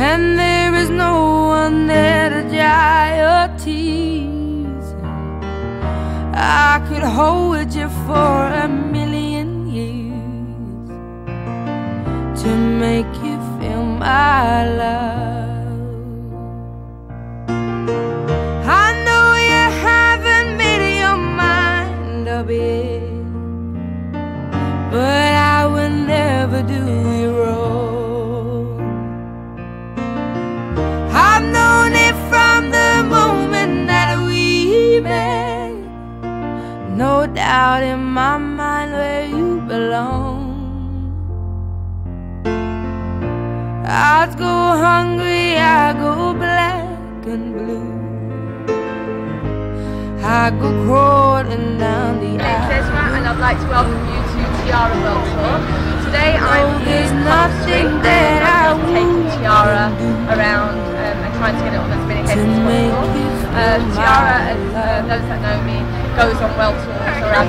and there is no one there to dry your tears. I could hold you for a million years to make you feel my love. I know you haven't made your mind up yet, but I will never do you Doubt in my mind where you belong. I'd go hungry, I go black and blue. I go crawling down the aisle. Esra and I'd like to welcome you to Tiara World Tour. Today I'm Oh, there's in nothing Street that and I taking Tiara around um, and trying to get it on as many heads as possible. Uh, Tiara, as uh, those that know me, goes on world tours around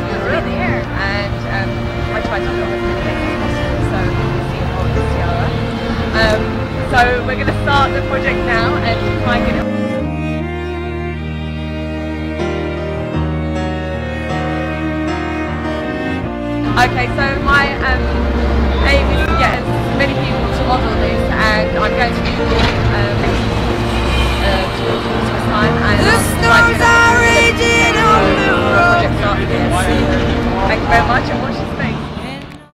and um, I try to possible so. Um, so we're going to start the project now and try and get it Okay, so my um,